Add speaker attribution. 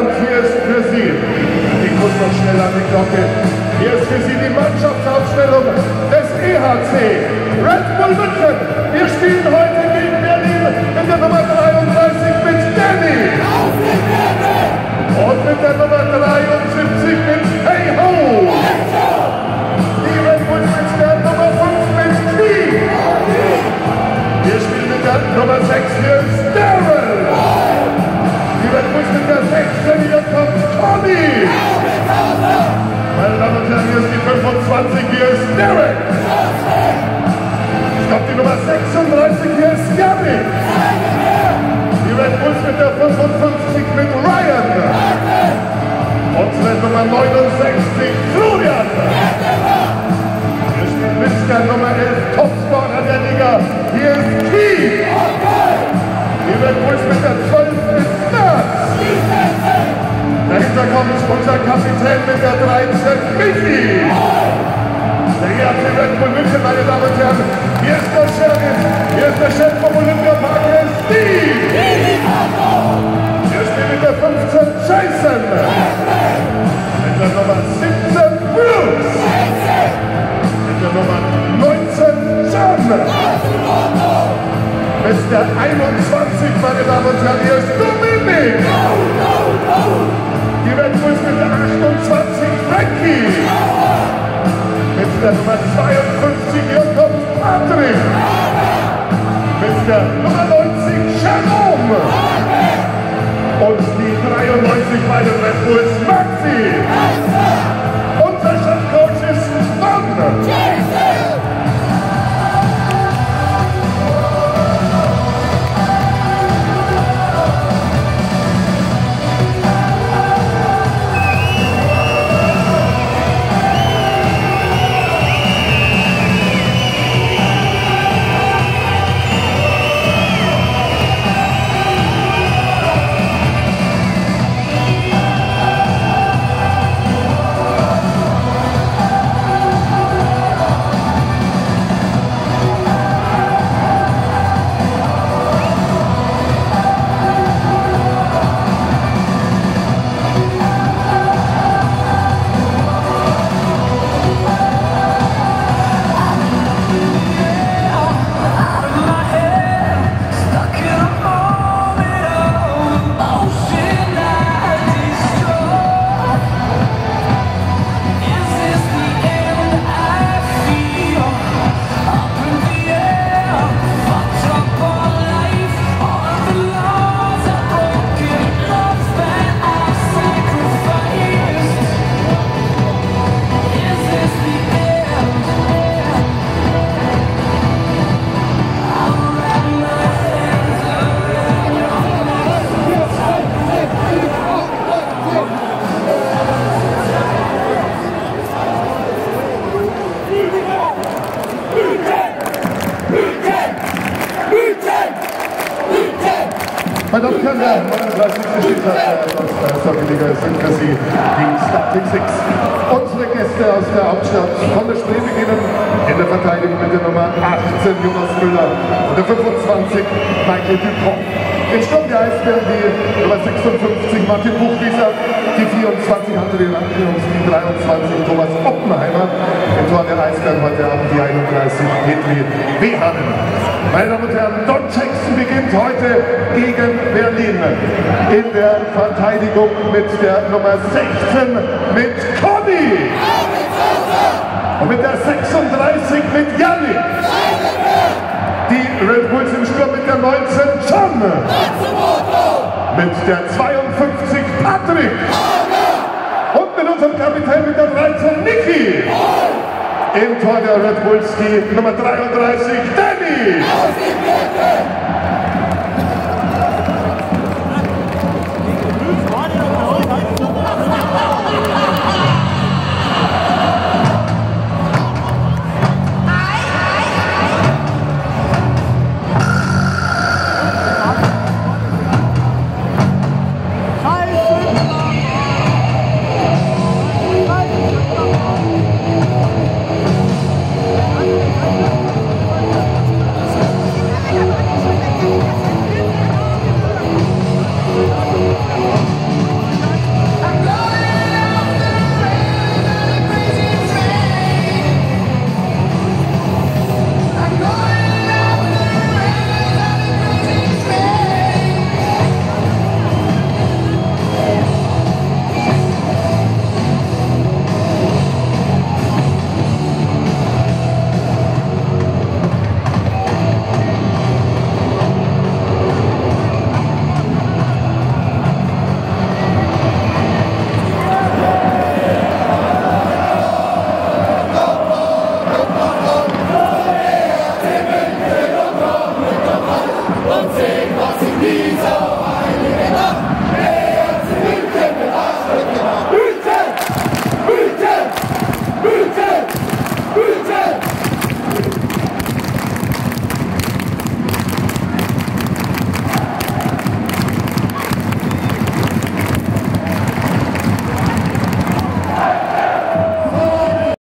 Speaker 1: und hier ist für Sie, ich muss noch schnell an die Glocke, hier ist für Sie die Mannschaftsaufstellung des EHC Red Bull München. Wir spielen heute gegen Berlin mit der Nummer 33 mit Danny. Und mit der Nummer 73 mit Hey Ho. Die Red Bulls mit der Nummer 5 mit Knie. Wir spielen mit der Nummer 6 hier ist Daryl. Die Red Bulls mit der 16 hier kommt Tommy. Meine Damen und Herren, hier ist die 25, hier ist Derek. Es kommt die Nummer 36, hier ist Yannick. Die Red Bulls mit der 55 mit Ryan. Unsere Nummer 69, Florian. Wir spielen mit der Nummer 11, Topscorer der Liga. Hier ist Keith. Die Red Bulls mit der kommt unser Kapitän mit der 13, Michi. Der ERC Red Bull München, meine Damen und Herren. Hier ist der Sheriff, hier ist der Chef vom Olympiapark, hier ist Steve. Hier steht mit der 15 Jason. Mit der Nummer 17 Bruce. Mit der Nummer 19 John. Mit der 21, meine Damen und Herren, hier ist Dominik. Die Red Bulls mit der 28 Frankie. Mit der Nummer 52 hier kommt Patrick. Mit der Nummer 90 Jerome. Und die 93 bei den Red Bulls Maxi. Sind für Sie die Starting Six. Unsere Gäste aus der Hauptstadt von der Spree beginnen in der Verteidigung mit der Nummer 18 Jonas Müller und der 25 Michael Dupont. Im Sturm der Eisbären die Nummer 56 Martin Buchwieser, die 24 André Landjungs, die 23 Thomas Oppenheimer, im Tor der Eisbären heute Abend die 31 Hedwig Wehanen. Meine Damen und Herren, Don Jackson beginnt heute gegen Berlin in der Verteidigung mit der Nummer 16 mit Conny. Und mit der 36 mit Yannick. Die Red Bulls mit der 19 John. Mit der 52 Patrick. Und mit unserem Kapitän mit der 13 Niki. Im Tor der Red Bulls die Nummer 33 Danny.